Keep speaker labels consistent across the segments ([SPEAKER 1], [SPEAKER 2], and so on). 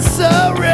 [SPEAKER 1] accessory.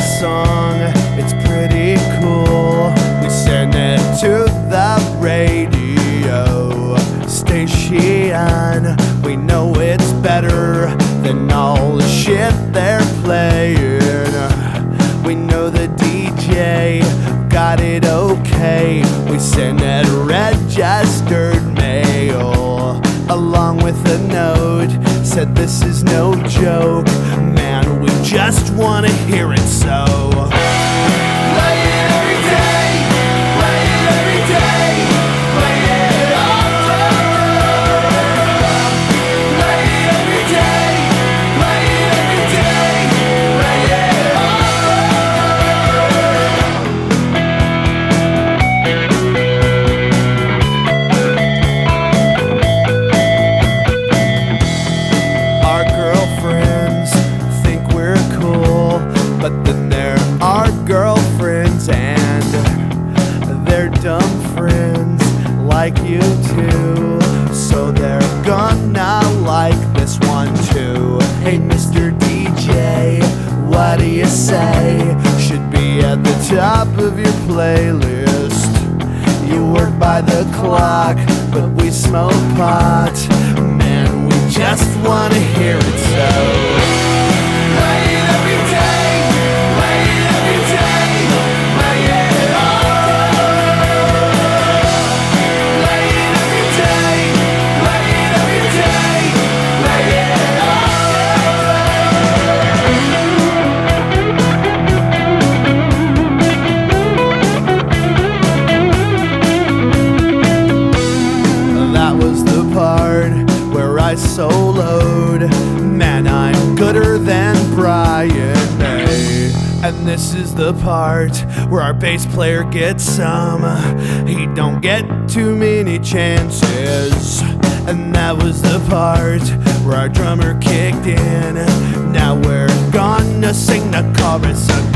[SPEAKER 1] song, it's pretty cool. We send it to the radio station. We know it's better than all the shit they're playing. We know the DJ got it okay. We send it registered mail along with a note. Said this is no joke just wanna hear it so. Top of your playlist. You work by the clock, but we smoke pot. Man, we just wanna hear it so. I soloed. Man, I'm gooder than Brian May. And this is the part where our bass player gets some. He don't get too many chances. And that was the part where our drummer kicked in. Now we're gonna sing the chorus again.